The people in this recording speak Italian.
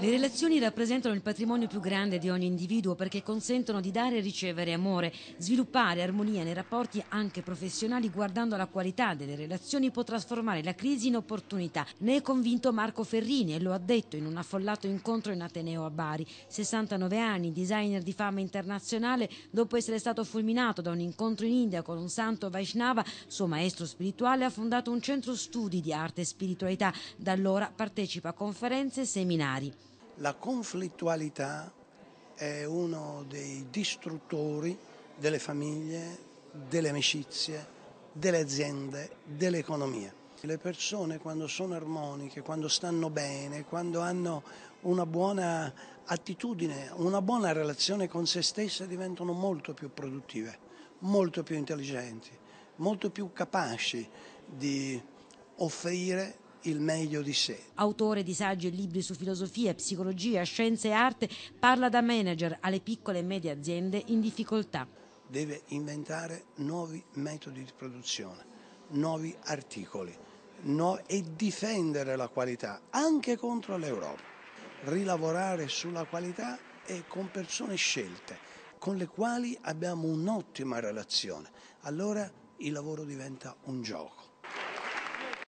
Le relazioni rappresentano il patrimonio più grande di ogni individuo perché consentono di dare e ricevere amore, sviluppare armonia nei rapporti anche professionali guardando alla qualità delle relazioni può trasformare la crisi in opportunità. Ne è convinto Marco Ferrini e lo ha detto in un affollato incontro in Ateneo a Bari. 69 anni, designer di fama internazionale, dopo essere stato fulminato da un incontro in India con un santo Vaishnava, suo maestro spirituale, ha fondato un centro studi di arte e spiritualità. Da allora partecipa a conferenze e seminari. La conflittualità è uno dei distruttori delle famiglie, delle amicizie, delle aziende, dell'economia. Le persone quando sono armoniche, quando stanno bene, quando hanno una buona attitudine, una buona relazione con se stesse diventano molto più produttive, molto più intelligenti, molto più capaci di offrire il meglio di sé. Autore di saggi e libri su filosofia, psicologia, scienze e arte, parla da manager alle piccole e medie aziende in difficoltà. Deve inventare nuovi metodi di produzione, nuovi articoli no, e difendere la qualità anche contro l'Europa. Rilavorare sulla qualità e con persone scelte, con le quali abbiamo un'ottima relazione. Allora il lavoro diventa un gioco.